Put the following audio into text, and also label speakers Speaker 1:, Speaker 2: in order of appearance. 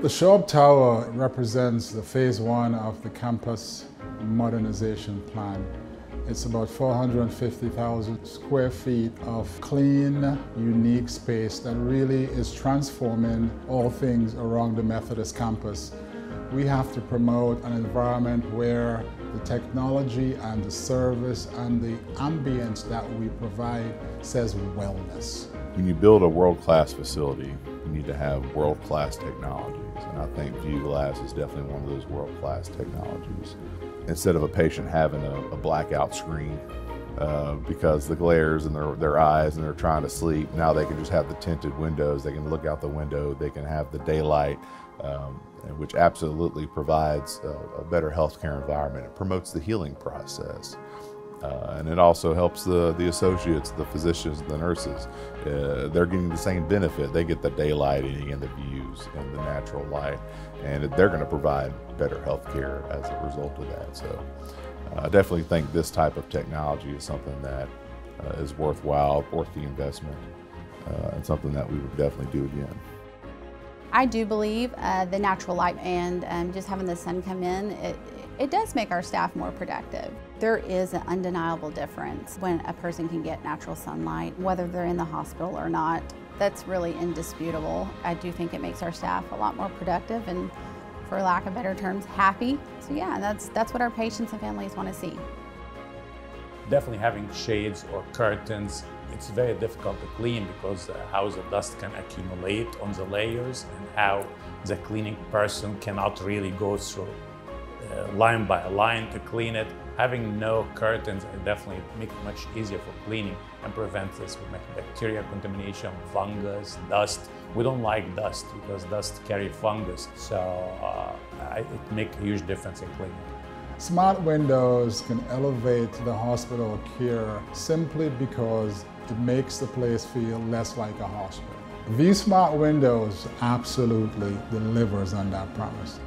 Speaker 1: The Shorb Tower represents the phase one of the campus modernization plan. It's about 450,000 square feet of clean, unique space that really is transforming all things around the Methodist campus. We have to promote an environment where the technology and the service and the ambience that we provide says wellness.
Speaker 2: When you build a world-class facility, you need to have world-class technologies. And I think View Glass is definitely one of those world-class technologies. Instead of a patient having a, a blackout screen uh, because the glares in their, their eyes and they're trying to sleep, now they can just have the tinted windows. They can look out the window. They can have the daylight. Um, which absolutely provides a, a, better healthcare environment. It promotes the healing process. Uh, and it also helps the, the associates, the physicians, the nurses. Uh, they're getting the same benefit. They get the daylighting and the views and the natural light, and they're going to provide better health care as a result of that. So I definitely think this type of technology is something that uh, is worthwhile, worth the investment, uh, and something that we would definitely do again.
Speaker 3: I do believe uh, the natural light and um, just having the sun come in, it, it does make our staff more productive. There is an undeniable difference when a person can get natural sunlight, whether they're in the hospital or not. That's really indisputable. I do think it makes our staff a lot more productive and, for lack of better terms, happy. So yeah, that's, that's what our patients and families want to see.
Speaker 4: Definitely having shades or curtains it's very difficult to clean because uh, how the dust can accumulate on the layers and how the cleaning person cannot really go through uh, line by line to clean it. Having no curtains definitely make it much easier for cleaning and prevent this with bacteria contamination, fungus, dust. We don't like dust because dust carry fungus, so uh, it makes a huge difference in cleaning.
Speaker 1: Smart windows can elevate the hospital care simply because it makes the place feel less like a hospital. View Smart Windows absolutely delivers on that promise.